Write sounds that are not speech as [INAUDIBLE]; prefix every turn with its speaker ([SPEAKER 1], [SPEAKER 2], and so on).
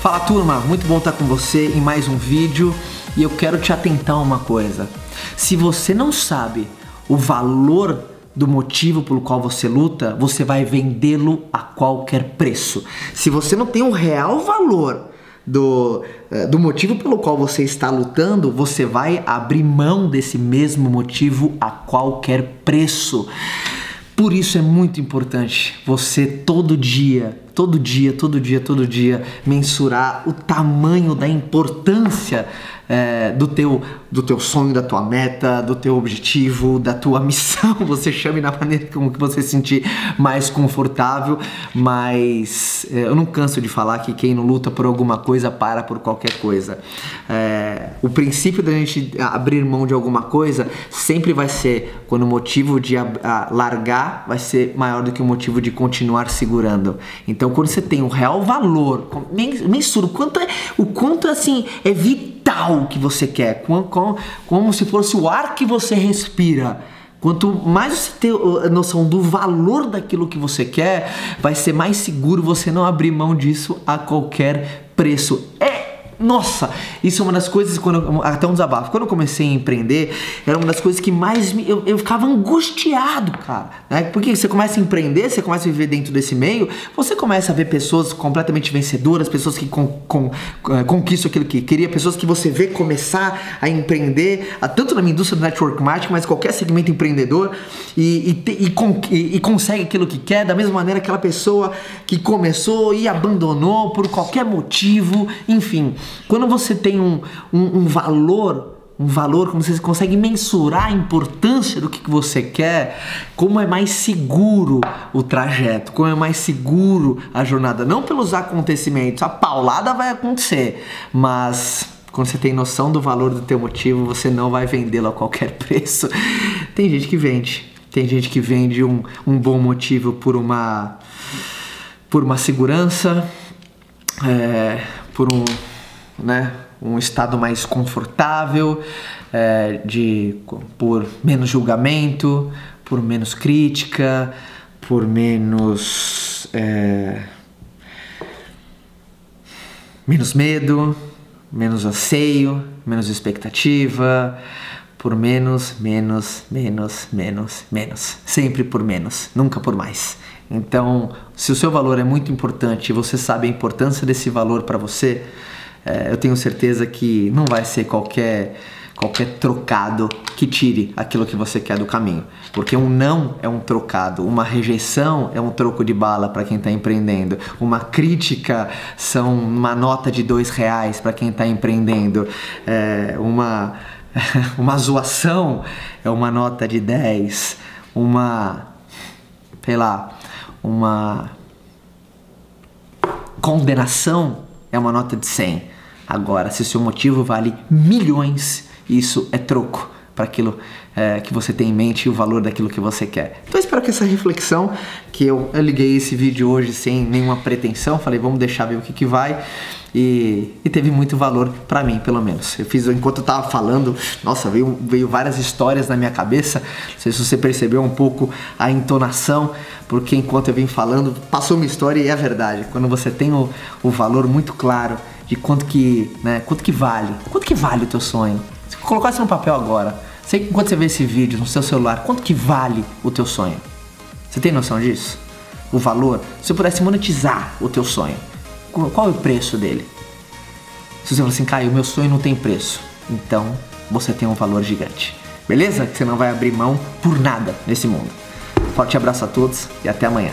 [SPEAKER 1] Fala turma, muito bom estar com você em mais um vídeo e eu quero te atentar a uma coisa. Se você não sabe o valor do motivo pelo qual você luta, você vai vendê-lo a qualquer preço. Se você não tem o um real valor do, eh, do motivo pelo qual você está lutando, você vai abrir mão desse mesmo motivo a qualquer preço. Por isso é muito importante você todo dia, todo dia, todo dia, todo dia mensurar o tamanho da importância é, do, teu, do teu sonho, da tua meta, do teu objetivo, da tua [LAUGHS] missão. Você chame na maneira como que você se sentir mais confortável, mas é, eu não canso de falar que quem não luta por alguma coisa para por qualquer coisa. É, o princípio da gente abrir mão de alguma coisa sempre vai ser quando o motivo de largar vai ser maior do que o motivo de continuar segurando. Então, quando você tem um real valor, mensura o quanto é, o quanto assim é vital que você quer, como, como, como se fosse o ar que você respira. Quanto mais você ter a noção do valor daquilo que você quer, vai ser mais seguro você não abrir mão disso a qualquer preço. É nossa, isso é uma das coisas, quando até um desabafo. Quando eu comecei a empreender, era uma das coisas que mais me. Eu, eu ficava angustiado, cara. Né? Porque você começa a empreender, você começa a viver dentro desse meio, você começa a ver pessoas completamente vencedoras, pessoas que con, con, eh, conquistam aquilo que queria, pessoas que você vê começar a empreender, tanto na minha indústria do network marketing, mas qualquer segmento empreendedor, e, e, e, e consegue aquilo que quer, da mesma maneira aquela pessoa que começou e abandonou por qualquer motivo, enfim. Quando você tem um, um, um valor um valor, como você consegue mensurar a importância do que, que você quer, como é mais seguro o trajeto, como é mais seguro a jornada. Não pelos acontecimentos, a paulada vai acontecer, mas quando você tem noção do valor do teu motivo, você não vai vendê-lo a qualquer [LAUGHS] preço. Tem gente que vende, tem gente que vende um, um bom motivo por uma, por uma segurança, é, por um né? um estado mais confortável, é, de, por menos julgamento, por menos crítica, por menos. É, menos medo, menos anseio, menos expectativa, por menos, menos, menos, menos, menos. Sempre por menos, nunca por mais. Então, se o seu valor é muito importante e você sabe a importância desse valor para você, eu tenho certeza que não vai ser qualquer qualquer trocado que tire aquilo que você quer do caminho. Porque um não é um trocado, uma rejeição é um troco de bala para quem está empreendendo, uma crítica são uma nota de dois reais para quem está empreendendo, é, uma, [LAUGHS] uma zoação é uma nota de 10, uma, sei lá, uma condenação é uma nota de 100. Agora, se o seu motivo vale milhões, isso é troco para aquilo é, que você tem em mente e o valor daquilo que você quer. Então, espero que essa reflexão, que eu, eu liguei esse vídeo hoje sem nenhuma pretensão, falei, vamos deixar ver o que, que vai. E, e, teve muito valor para mim, pelo menos. Eu fiz enquanto eu tava falando, nossa, veio, veio várias histórias na minha cabeça. Não sei se você percebeu um pouco a entonação, porque enquanto eu vim falando, passou uma história e é verdade. Quando você tem o, o valor muito claro de quanto que, né, quanto que vale, quanto que vale o teu sonho. Se colocasse no papel agora, sei que enquanto você vê esse vídeo no seu celular, quanto que vale o teu sonho? Você tem noção disso? O valor? Se eu pudesse monetizar o teu sonho, qual é o preço dele? Se você fala assim, Caio, meu sonho não tem preço, então você tem um valor gigante. Beleza? Que você não vai abrir mão por nada nesse mundo. Forte abraço a todos e até amanhã.